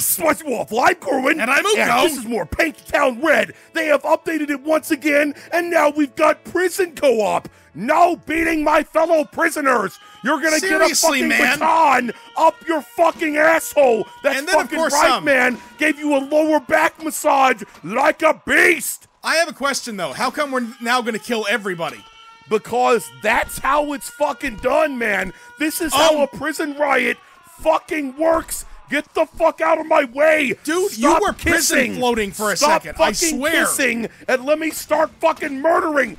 Spicy Waffle. I'm Corwin. And I'm Uko. And this is more Paint Town Red. They have updated it once again, and now we've got prison co-op. No beating my fellow prisoners. You're gonna Seriously, get a fucking man. baton up your fucking asshole. That And then, of fucking right um, man gave you a lower back massage like a beast. I have a question though. How come we're now going to kill everybody? Because that's how it's fucking done, man. This is how Um, a prison riot fucking works. Get the fuck out of my way, Dude, Stop you were kissing. floating for a Stop second, I fucking swear. Kissing and let me start fucking murdering.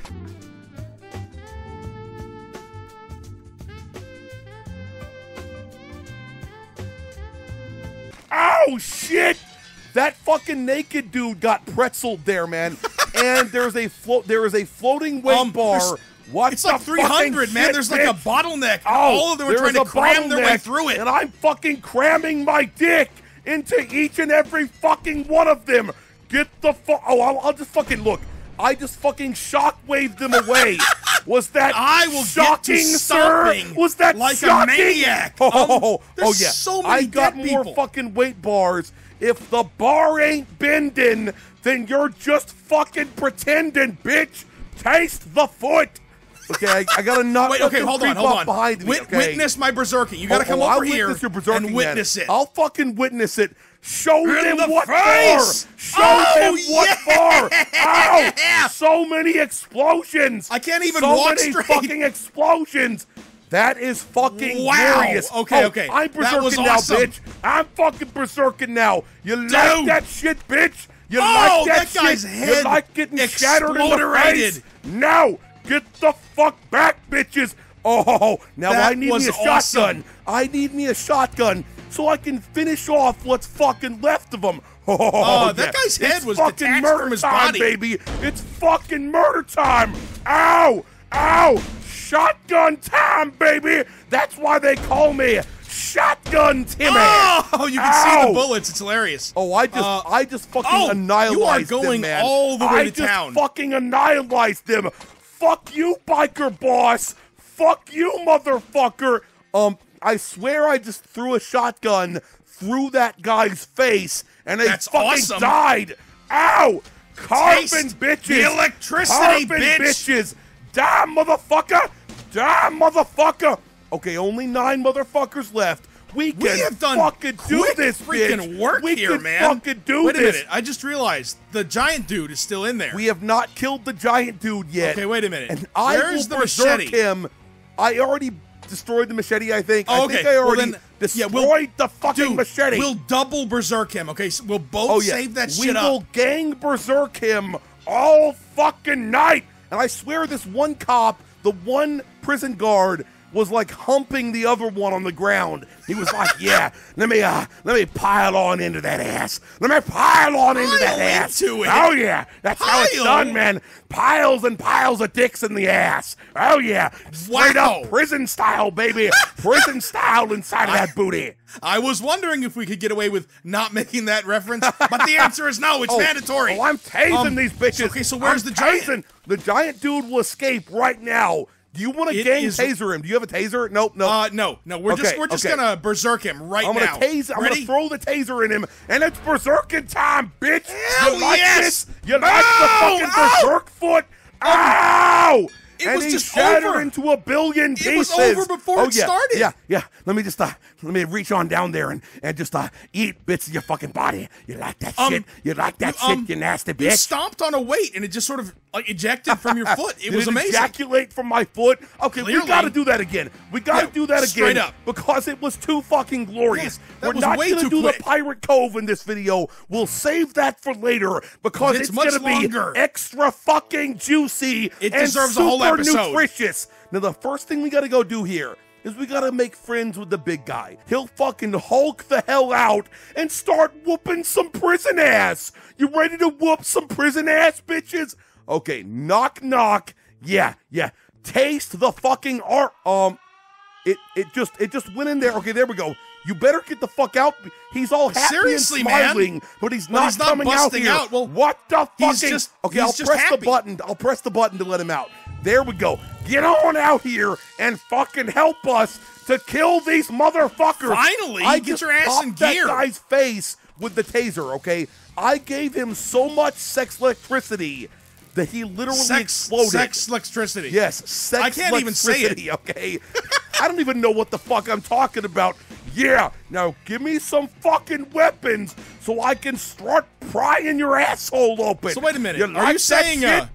Oh shit! That fucking naked dude got pretzeled there, man. and there's a float. There is a floating weight Um, bar. What? It's like 300, fucking man. shit, There's like a bottleneck. Oh, All of them are trying to cram their way through it. And I'm fucking cramming my dick into each and every fucking one of them. Get the fuck. Oh, I'll, I'll just fucking look. I just fucking shockwaved them away. Was that I will shocking, sir? Was that like a shocking? maniac. Oh, Um, oh, oh, yeah. so many I got more people. fucking weight bars. If the bar ain't bending, then you're just fucking pretending, bitch. Taste the foot. Okay, I, I gotta not Wait, okay, hold on, hold on. behind me. Wit- okay? Witness my berserking. You got to Oh, come oh, over I'll here witness your berserking and witness it. I'll fucking witness it. Show In them the what face! bar. Show Oh, them what yeah! Ow! So many explosions. I can't even so walk many straight. fucking explosions. That is fucking Wow. glorious. Okay, Oh, okay. I'm That was berserking now, bitch. I'm fucking berserking now. You like that shit, bitch? You Oh, like that, that guy's shit? head you like getting shattered in the face? Now, get the fuck back, bitches. Oh, now That I need me a awesome. shotgun. I need me a shotgun so I can finish off what's fucking left of them. Oh, Oh, that yeah. guy's head It's was fucking murder time, body. baby. It's fucking murder time. Ow! Ow! Shotgun time, baby. That's why they call me Shotgun Timmy. Oh, you can see the bullets. It's hilarious. Oh, I just, Uh, I just fucking oh, annihilized you are going man. all the way I to just town. fucking annihilized them. Fuck you, biker boss. Fuck you, motherfucker. Um, I swear I just threw a shotgun through that guy's face, and they That's fucking awesome. died. Ow! Carbon Taste bitches. the electricity, Carbon bitch. bitches. Die, motherfucker. Die, motherfucker. Okay, only nine motherfuckers left. We can We have done fucking do this, freaking bitch. work we here, can man. fucking do wait a this. minute. I just realized the giant dude is still in there. We have not killed the giant dude yet. Okay, wait a minute. And I Where's will the berserk machete? him. I already destroyed the machete. I think. Oh, I okay. think I Well, already then- destroyed yeah, we'll- the fucking Dude, machete. we'll double berserk him. Okay, so we'll both oh yeah, save that shit. up. we will gang berserk him all fucking night. And I swear, this one cop, the one prison guard, was like humping the other one on the ground. He was like, "Yeah, let me uh, let me pile on into that ass. Let me pile on into that ass. into it. Oh yeah, that's how it's done, man. Piles and piles of dicks in the ass. Oh yeah, straight Wow. up prison style, baby. prison style inside of that booty. I was wondering if we could get away with not making that reference, but the answer is no. It's Oh, mandatory. Oh, I'm tasing Um, these bitches. okay, so where's I'm the giant? The giant dude will escape right now. Do you want to gang is- taser him? Do you have a taser? Nope, nope. Uh, no, no. We're just we're just okay. gonna berserk him right I'm gonna now. tase. I'm Ready? gonna throw the taser in him, and it's berserking time, bitch. Hell you like yes! this? You like the fucking Ow! berserk foot? Ow! It and was he just shattered over. into a billion pieces. It was over before oh, it yeah, started. Yeah, yeah. Let me just uh, let me reach on down there and, and just uh, eat bits of your fucking body. You like that Um, shit? You like that you, shit? um, You nasty You bitch. stomped on a weight and it just sort of like ejected from your foot. It was it amazing. ejaculate from my foot? Okay, we got to do that again. We got to Yeah, do that again. straight up. Because it was too fucking glorious. Yeah, We're not gonna do quick. the Pirate Cove in this video. We'll save that for later because It's it's, much gonna longer. be extra fucking juicy It and deserves a super whole episode. nutritious. Now, the first thing we got to go do here is we gotta make friends with the big guy. He'll fucking Hulk the hell out and start whooping some prison ass. You ready to whoop some prison ass, bitches? Okay, knock knock. Yeah, yeah. Taste the fucking art. Um, it it just it just went in there. Okay, there we go. You better get the fuck out. He's all happy Seriously, and man. smiling, but he's not he's not coming out here. out. Well, what the fucking? he's just- okay, he's I'll just press happy. the button. I'll press the button to let him out. There we go. Get on out here and fucking help us to kill these motherfuckers. Finally, I get your ass in popped that guy's face with the taser, okay? I gave him so much sex electricity that he literally Sex, exploded. sex electricity. Yes, sex I can't even say it. Okay, I don't even know what the fuck I'm talking about. Yeah, now give me some fucking weapons so I can start prying your asshole open. So wait a minute. You are you saying uh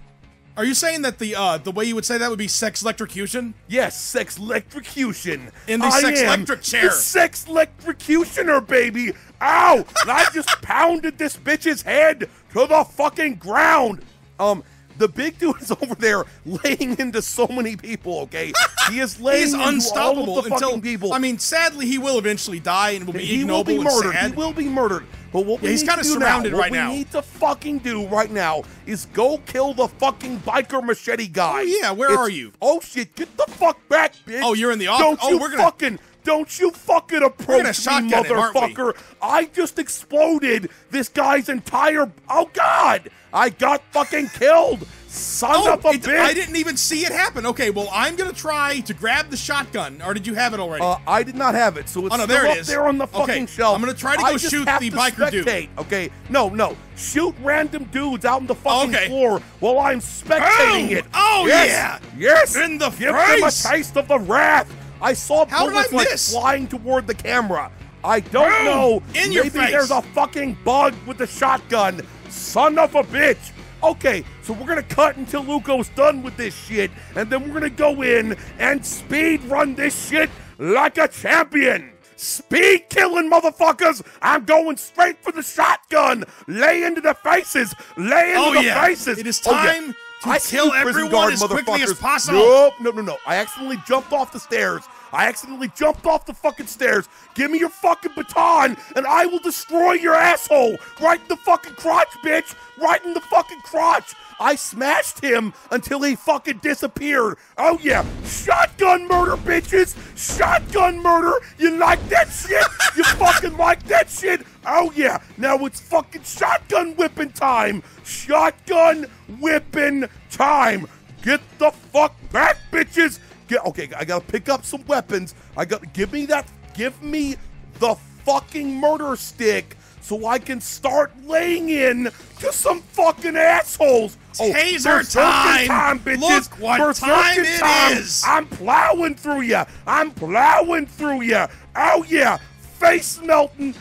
are you saying that the uh the way you would say that would be sex electrocution? Yes, sex electrocution. In the I sex electric chair. The sex electrocutioner, baby. Ow! and I just pounded this bitch's head to the fucking ground. Um, the big dude is over there laying into so many people. Okay, he is laying He's into all unstoppable of the until fucking people. I mean, sadly, he will eventually die and will be he will be murdered. sad. He will be murdered. But what Yeah, we he's kinda to do surrounded now, right what now. we need to fucking do right now is go kill the fucking biker machete guy. Oh, yeah, where It's- are you? Oh shit, get the fuck back, bitch. Oh, you're in the office. Don't oh, you we're gonna- fucking don't you fucking approach me, motherfucker. I just exploded this guy's entire Oh god! I got fucking killed. Son Oh, of a it- bitch. I didn't even see it happen. Okay, well, I'm gonna try to grab the shotgun. Or did you have it already? Uh, I did not have it, so it's Oh, no, still there it up is. there on the Okay, fucking shelf. I'm gonna try to go I shoot the to biker dude. Okay, no, no, shoot random dudes out on the fucking Okay. floor while I'm spectating Boom! it. Oh, yes. yeah! yes, In the give face! them a taste of the wrath. I saw How bullets like miss? flying toward the camera. I don't Boom! know. In your Maybe face. there's a fucking bug with the shotgun. Son of a bitch. Okay, so we're gonna cut until Uko's done with this shit, and then we're gonna go in and speed run this shit like a champion. Speed killing motherfuckers! I'm going straight for the shotgun! Lay into the faces! Lay into Oh, the yeah. faces! It is Oh, yeah. time to I kill everyone guard as quickly as possible. Nope, no, no, no. I accidentally jumped off the stairs. I accidentally jumped off the fucking stairs. Give me your fucking baton, and I will destroy your asshole. Right in the fucking crotch, bitch. Right in the fucking crotch. I smashed him until he fucking disappeared. Oh yeah, shotgun murder, bitches. Shotgun murder. You like that shit? You fucking like that shit? Oh yeah. Now it's fucking shotgun whipping time. Shotgun whipping time. Get the fuck back, bitches. Get okay. I gotta pick up some weapons. I got give me that. Give me the fucking murder stick so I can start laying in to some fucking assholes. Oh, Taser berserking time. bitches! Look what time it time. is. I'm plowing through you. I'm plowing through you. Oh yeah, face melting,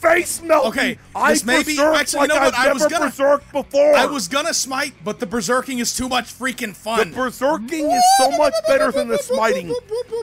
face melting. Okay, I this may be- actually, like know what? I've I was never gonna- berserked before. I was gonna smite, but the berserking is too much freaking fun. The fun. berserking is so much better than the smiting.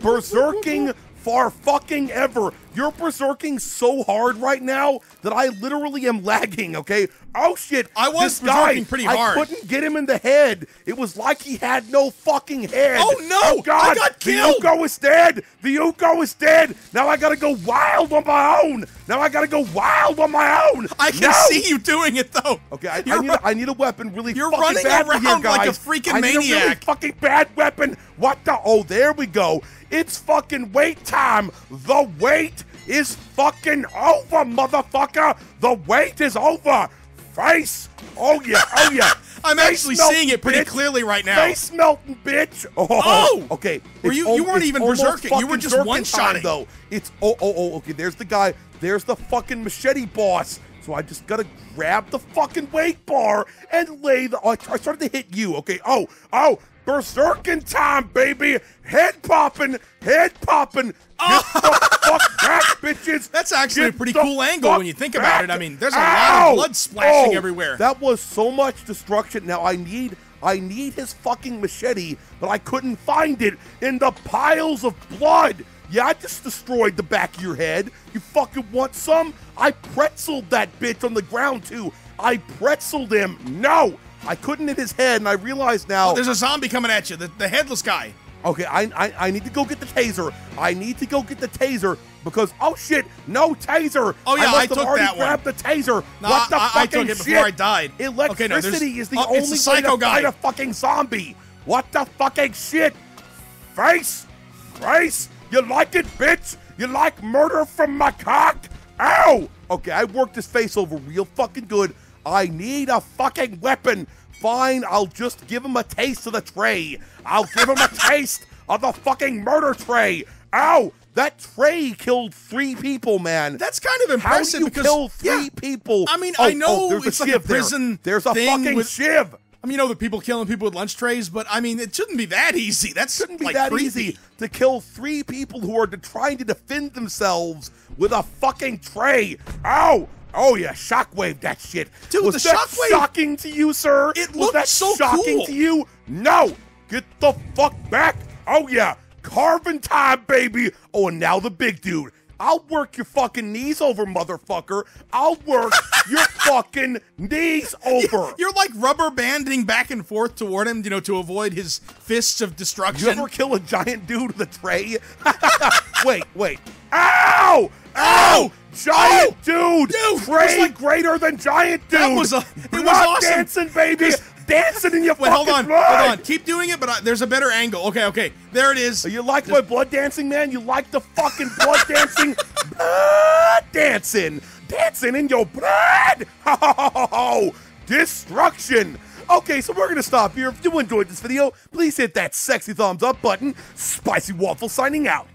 Berserking for fucking ever. You're berserking so hard right now that I literally am lagging, okay? Oh shit. I was this guy, pretty I hard. couldn't get him in the head. It was like he had no fucking head. Oh, no! Oh god! I got the killed! Uko is dead! The Uko is dead! Now I gotta go wild on my own! Now I gotta go wild on my own! I can No! see you doing it though. Okay, I, I need, a, I need a weapon really You're running around here, like a freaking I need a really maniac. fucking bad weapon. What the? Oh, there we go. It's fucking wait time. The wait is fucking over, motherfucker. The wait is over. Face. Oh yeah. Oh yeah. I'm Face actually seeing it pretty bitch. clearly right now. Face melting, bitch. Oh. Oh! Okay. Were you- you weren't even berserking. You were just one-shotting. though. It's oh oh oh. Okay. There's the guy. There's the fucking machete boss. So I just gotta grab the fucking weight bar and lay the. Oh, I I started to hit you. Okay. Oh oh. Berserking time, baby. Head popping. Head popping. Oh. Get the fuck back, bitches. That's actually a pretty cool angle when you think about it. I mean, there's a lot of blood splashing Oh, everywhere. That was so much destruction. Now I need I need his fucking machete, but I couldn't find it in the piles of blood. Yeah, I just destroyed the back of your head. You fucking want some? I pretzeled that bitch on the ground too. I pretzeled him. No, I couldn't hit his head, and I realize now. Oh, there's a zombie coming at you, the, the headless guy. Okay, I, I I need to go get the taser. I need to go get the taser because oh shit, no taser. Oh, yeah, I, must I have took already that one. grabbed the taser. No, what the I- I fucking took it shit? before I died. Okay, no, Electricity is the oh, only the way psycho to fight guy. a fucking zombie. What the fucking shit? Face, face. You like it, bitch? You like murder from my cock? Ow! Okay, I worked his face over real fucking good. I need a fucking weapon. Fine, I'll just give him a taste of the tray. I'll give him a taste of the fucking murder tray. Ow! That tray killed three people, man. That's kind of impressive. How do you because kill three yeah, people? I mean, Oh, I know oh, there's a it's like a shiv there. prison There's a fucking with- shiv. I mean, you know the people killing people with lunch trays, but I mean, it shouldn't be that easy. That shouldn't be like, that creepy. easy to kill three people who are trying to defend themselves with a fucking tray. Ow! Oh yeah, shockwave that shit. Dude, was the that shockwave- shocking to you, sir? It was that so shocking cool. to you? No! Get the fuck back! Oh yeah, carving time, baby! Oh, and now the big dude. I'll work your fucking knees over, motherfucker. I'll work your fucking knees over. You're like rubber banding back and forth toward him, you know, to avoid his fists of destruction. You ever kill a giant dude with a tray? wait, wait. Ow! Ow! Giant dude! Dude, Tray like- greater than giant dude! That was a- it was awesome. dancing, baby! Dancing in your Wait, hold on, blood! hold on. Keep doing it, but I, there's a better angle. Okay, okay. There it is. You like my blood dancing, man? You like the fucking blood dancing? blood dancing! Dancing in your blood! Destruction! Okay, so we're gonna stop here. If you enjoyed this video, please hit that sexy thumbs up button. Spicy Waffle signing out.